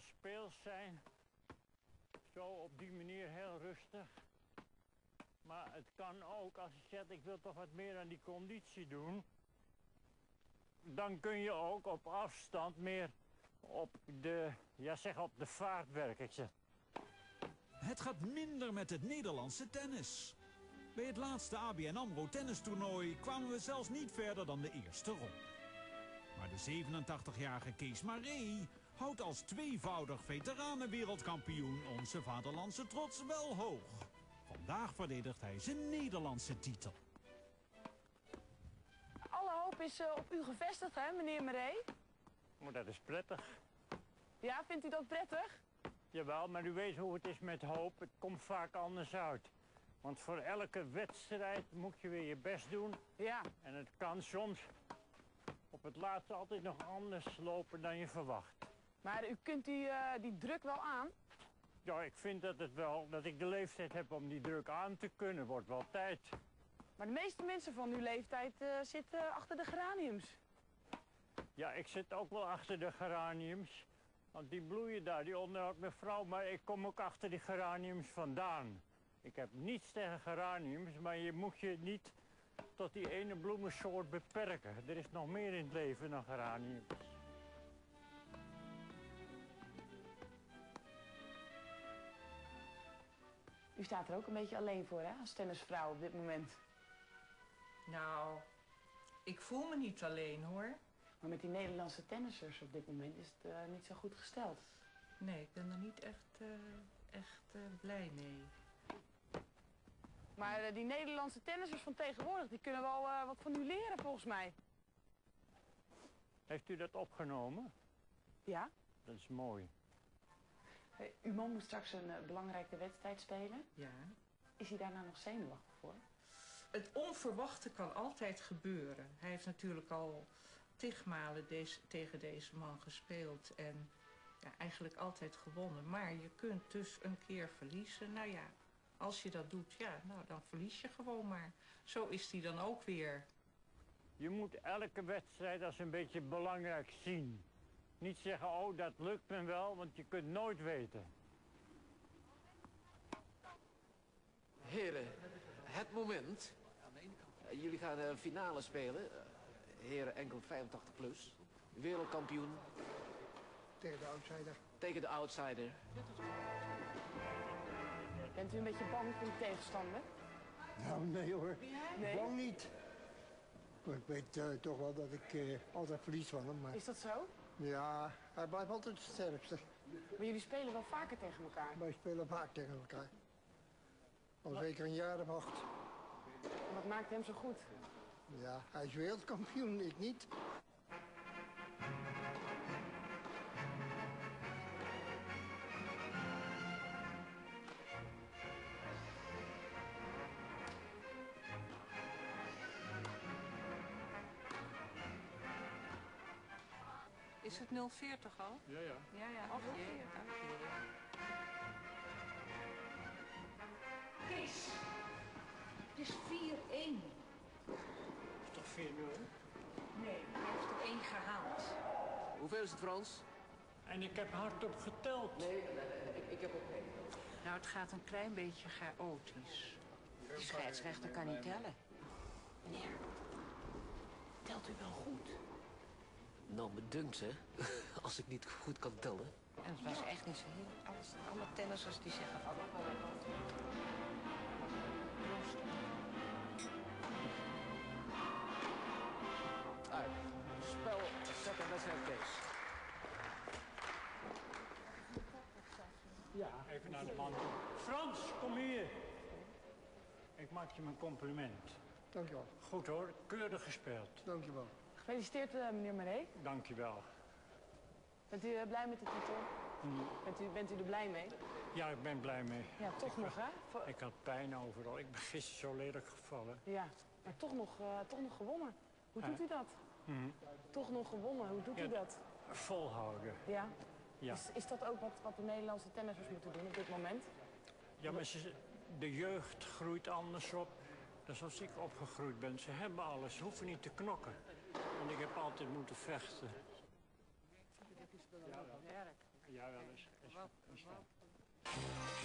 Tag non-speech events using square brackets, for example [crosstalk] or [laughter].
speels zijn. Zo op die manier heel rustig. Maar het kan ook, als je zegt ik wil toch wat meer aan die conditie doen. Dan kun je ook op afstand meer op de, ja zeg op de vaart werken. Het gaat minder met het Nederlandse tennis. Bij het laatste ABN AMRO tennistoernooi kwamen we zelfs niet verder dan de eerste ronde. Maar de 87-jarige Kees Maree houdt als tweevoudig veteranenwereldkampioen onze vaderlandse trots wel hoog. Vandaag verdedigt hij zijn Nederlandse titel. Alle hoop is eh, op u gevestigd, hè, meneer Maree? maar dat is prettig. Ja, vindt u dat prettig? Jawel, maar u weet hoe het is met hoop. Het komt vaak anders uit. Want voor elke wedstrijd moet je weer je best doen. Ja. En het kan soms op het laatste altijd nog anders lopen dan je verwacht. Maar u kunt die, eh, die druk wel aan? Ja, ik vind dat het wel, dat ik de leeftijd heb om die druk aan te kunnen. Wordt wel tijd. Maar de meeste mensen van uw leeftijd eh, zitten achter de geraniums. Ja, ik zit ook wel achter de geraniums. Want die bloeien daar, die onderhoudt mijn vrouw. Maar ik kom ook achter die geraniums vandaan. Ik heb niets tegen geraniums, maar je moet je niet tot die ene bloemensoort beperken. Er is nog meer in het leven dan geraniums. U staat er ook een beetje alleen voor, hè, als tennisvrouw op dit moment. Nou, ik voel me niet alleen hoor. Maar met die Nederlandse tennissers op dit moment is het eh, niet zo goed gesteld. Nee, ik ben er niet echt, eh, echt eh, blij mee. Maar eh, die Nederlandse tennissers van tegenwoordig, die kunnen wel eh, wat van u leren volgens mij. Heeft u dat opgenomen? Ja? Dat is mooi. Eh, uw man moet straks een eh, belangrijke wedstrijd spelen. Ja. Is hij daar nou nog zenuwachtig voor? Het onverwachte kan altijd gebeuren. Hij heeft natuurlijk al tigmalen deze, tegen deze man gespeeld en ja, eigenlijk altijd gewonnen. Maar je kunt dus een keer verliezen. Nou ja, als je dat doet, ja, nou dan verlies je gewoon maar. Zo is hij dan ook weer. Je moet elke wedstrijd als een beetje belangrijk zien. Niet zeggen, oh dat lukt me wel, want je kunt nooit weten. Heren, het moment. Eh, Jullie gaan een finale spelen. Eh, Heren enkel 85 plus. Wereldkampioen Tegen de outsider. tegen de outsider. Bent u een beetje bang voor uw tegenstander? Nou, nee hoor. Nee? Bang niet. Maar ik weet eh, toch wel dat ik eh, altijd verlies van hem. Maar Is dat zo? Ja, hij blijft altijd het sterkste. Maar jullie spelen wel vaker tegen elkaar. Wij spelen vaak tegen elkaar. Al zeker een jaar of acht. Wat maakt hem zo goed? Ja, hij is wereldkampioen, ik niet. Is het 040 al? Ja, ja. Ja, ja. Ach jee, ach jee. Kees, het is 4-1. Is toch 4-0? Nee, hij heeft er één gehaald. Hoeveel is het Frans? En ik heb hardop geteld. Nee, ik, ik heb ook geen. Nou, het gaat een klein beetje chaotisch. De scheidsrechter kan niet tellen. Meneer, telt u wel goed? Nou, me dunkt hè. [laughs] Als ik niet goed kan tellen. En het was echt niet zo heel... Alles, alle tennissers die zeggen van... Uit. Spel, zet en wedstrijd Kees. Even naar de man toe. Frans, kom hier. Ik maak je mijn compliment. Dankjewel, Goed hoor, keurig gespeeld. dankjewel. Gefeliciteerd, eh, meneer Maree. Dank je wel. Bent u eh, blij met de titel? Bent, u, bent u er blij mee? Ja, ik ben blij mee. Ja, toch nog, hè? Voor- Ik had pijn overal. Ik ben gisteren zo lelijk gevallen. Ja, maar toch nog, eh, toch nog gewonnen. Hoe doet u dat? Toch nog gewonnen, hoe doet u dat? Volhouden. Ja? Ja. Is, is dat ook wat, wat de Nederlandse tennissers moeten doen op dit moment? Ja, maar ze, de jeugd groeit anders op dan zoals ik opgegroeid ben. Ze hebben alles, ze hoeven niet te knokken. Want ik heb altijd moeten vechten. Ja, wel eens. is wat, dat.